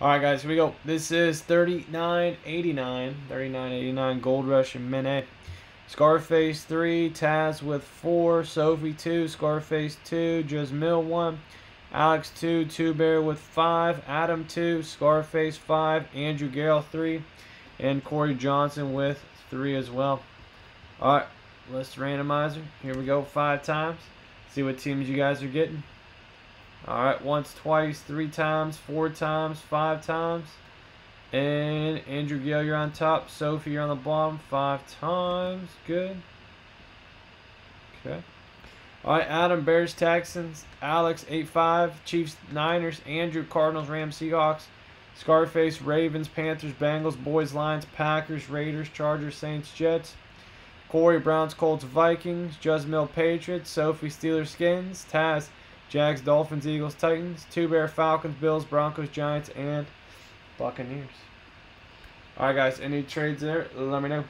All right, guys, here we go. This is 39.89, 39.89 Gold Rush and Minute. Scarface 3, Taz with 4, Sophie 2, Scarface 2, Jasmine 1, Alex 2, Two Bear with 5, Adam 2, Scarface 5, Andrew Gale 3, and Corey Johnson with 3 as well. Alright, let's randomizer. Here we go, 5 times. See what teams you guys are getting. Alright, once, twice, three times, four times, five times. And Andrew Gale, you're on top. Sophie, you're on the bottom five times. Good. Okay. All right, Adam, Bears, Texans. Alex, 8-5. Chiefs, Niners. Andrew, Cardinals, Rams, Seahawks. Scarface, Ravens, Panthers, Bengals, Boys, Lions, Packers, Raiders, Chargers, Saints, Jets. Corey, Browns, Colts, Vikings. Mill, Patriots. Sophie, Steelers, Skins. Taz, Jags, Dolphins, Eagles, Titans. Two Bear, Falcons, Bills, Broncos, Giants, and Buccaneers. Alright, guys, any trades there? Let me know.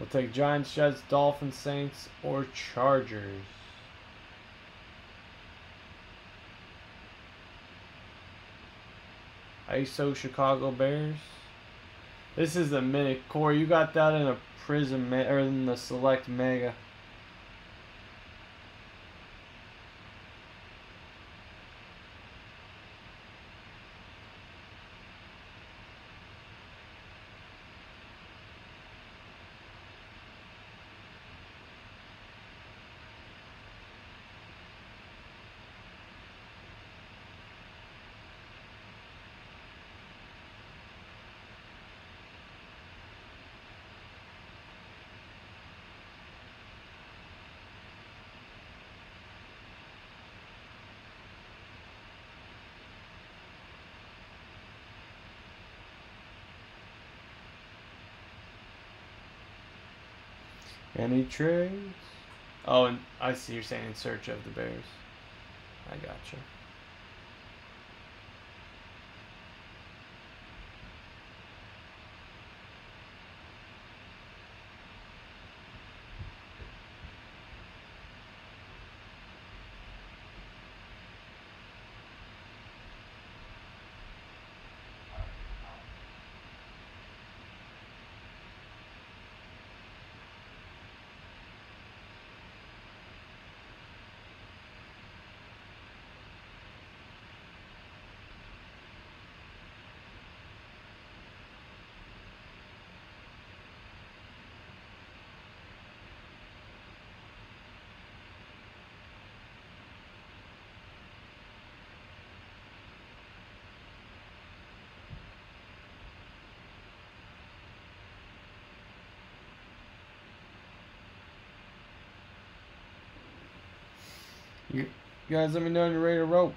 We'll take Giants, Jets, Dolphins, Saints, or Chargers. ISO Chicago Bears. This is the minute core. You got that in a prism or in the select mega. Any trades? Oh, and I see you're saying in search of the Bears. I gotcha. You, guys let me know when you're ready to rope.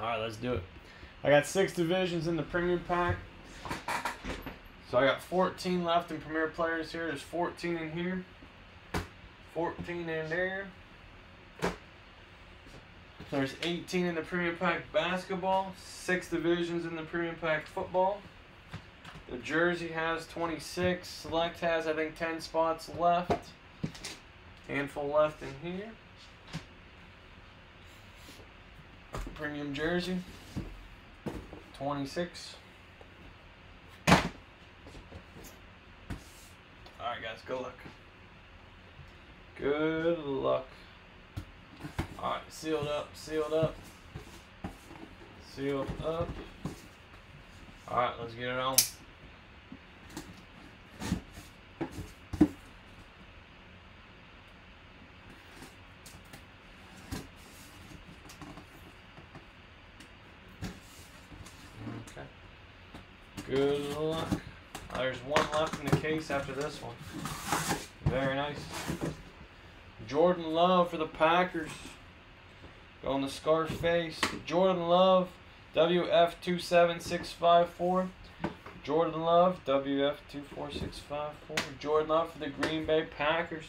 All right, let's do it. I got six divisions in the premium pack. So I got 14 left in premier players here. There's 14 in here. 14 in there. There's 18 in the premium pack basketball. Six divisions in the premium pack football. The jersey has 26. Select has, I think, 10 spots left. Handful left in here. Premium jersey. 26. Alright guys, good luck. Good luck. Alright, sealed up, sealed up. Sealed up. Alright, let's get it on. Okay. Good luck. There's one left in the case after this one. Very nice. Jordan Love for the Packers. Going to Scarface. Jordan Love, WF27654. Jordan Love, WF24654. Jordan Love for the Green Bay Packers.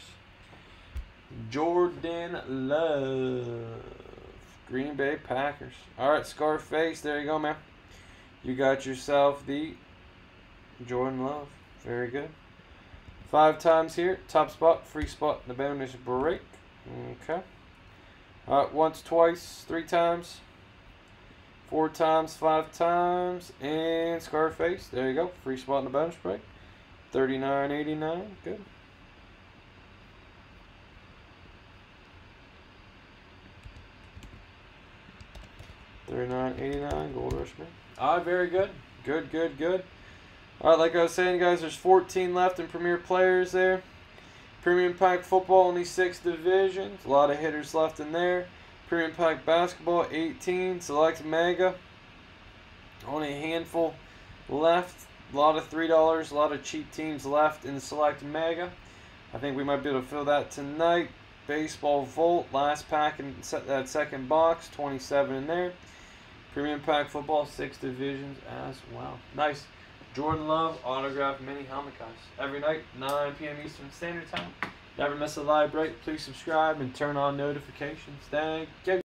Jordan Love. Green Bay Packers. Alright, Scarface. There you go, man. You got yourself the Jordan Love. Very good. Five times here. Top spot, free spot the bonus break. Okay. Uh, once, twice, three times, four times, five times, and Scarface. There you go. Free spot in the bonus break. Thirty-nine eighty-nine. Good. Thirty-nine eighty-nine. Gold Rush man. Right, very good. Good, good, good. All right, like I was saying, guys, there's 14 left in Premier Players there. Premium Pack Football, only six divisions. A lot of hitters left in there. Premium Pack Basketball, 18. Select Mega, only a handful left. A lot of $3, a lot of cheap teams left in Select Mega. I think we might be able to fill that tonight. Baseball Volt, last pack in that second box, 27 in there. Premium Pack Football, six divisions as well. Nice. Jordan Love, autographed mini helmet guys. Every night, 9 p.m. Eastern Standard Time. Never miss a live break. Please subscribe and turn on notifications. Thank you.